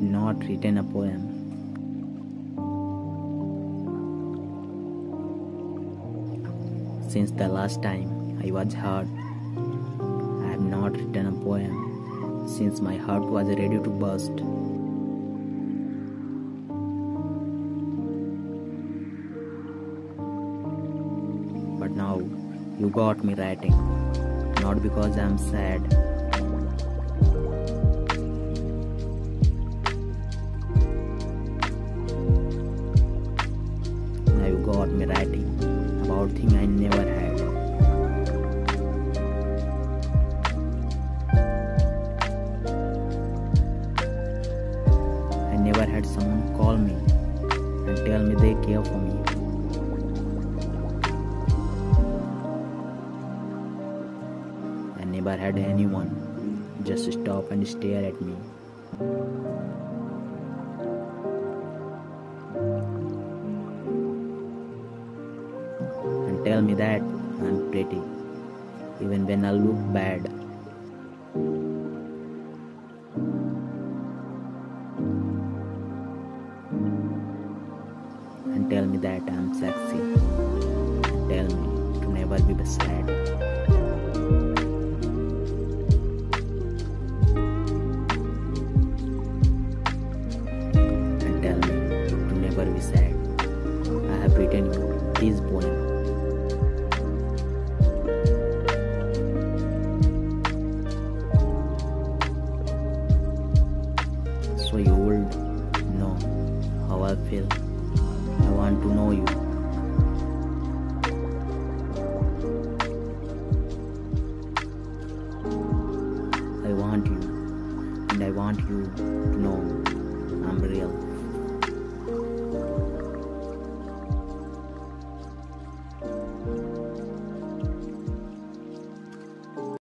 not written a poem. Since the last time I was hurt, I have not written a poem since my heart was ready to burst. But now you got me writing, not because I am sad. About things I never had. I never had someone call me and tell me they care for me. I never had anyone just stop and stare at me. Tell me that I'm pretty, even when I look bad. And tell me that I'm sexy. And tell me to never be sad. and tell me to never be sad. I have written this So you will know how I feel. I want to know you. I want you, and I want you to know I'm real.